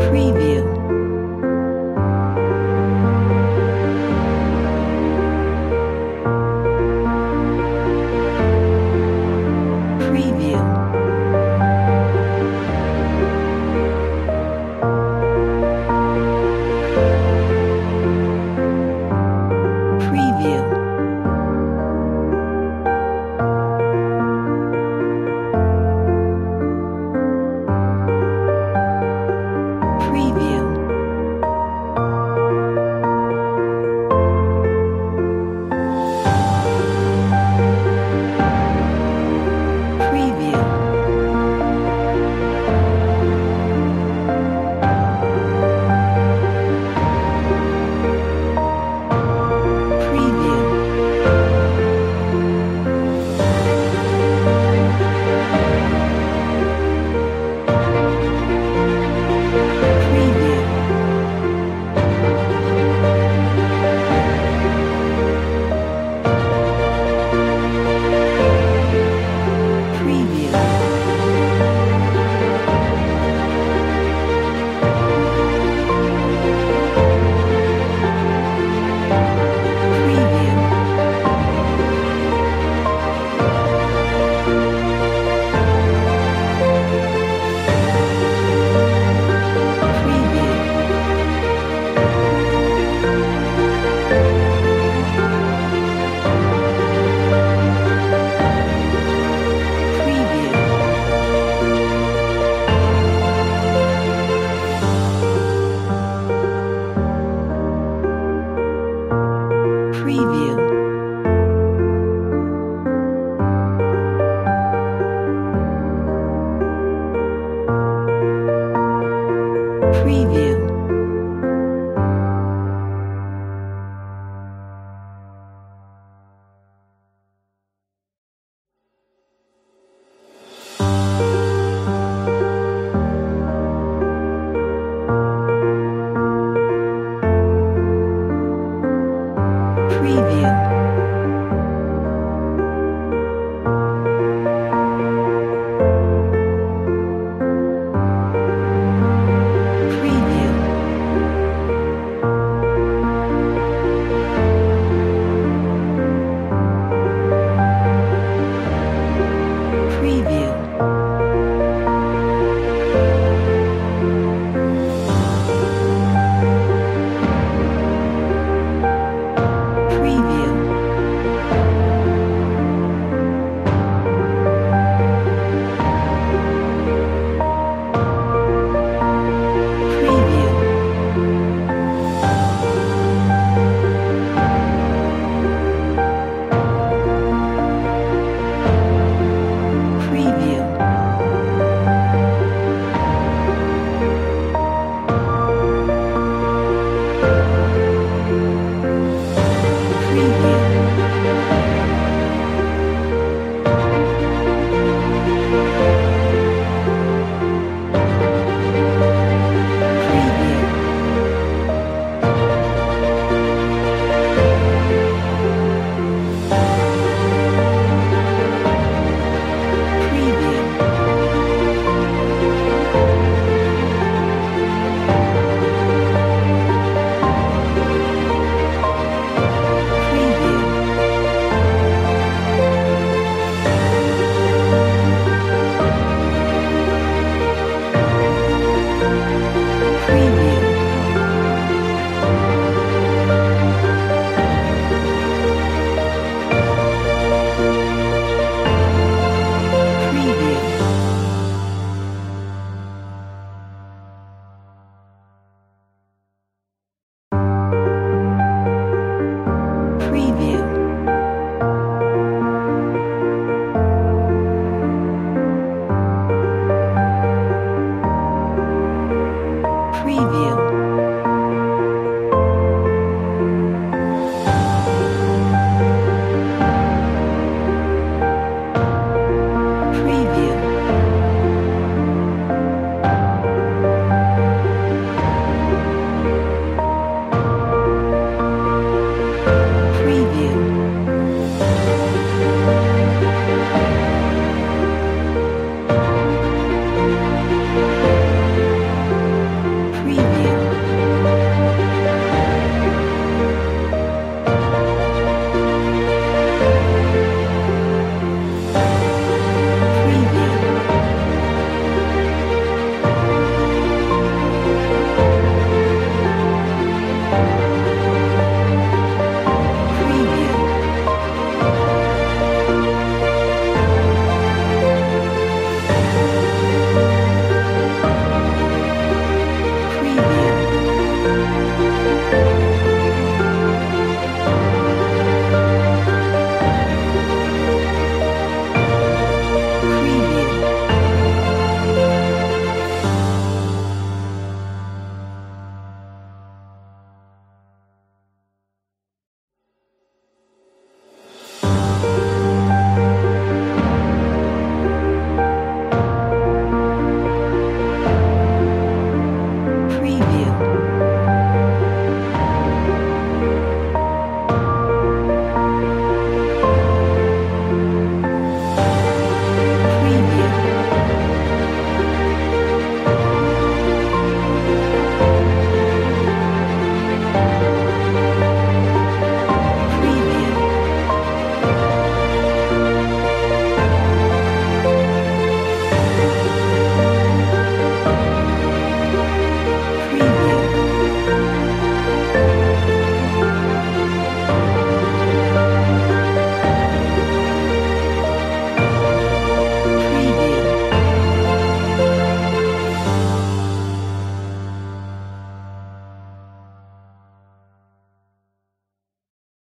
Preview. Preview.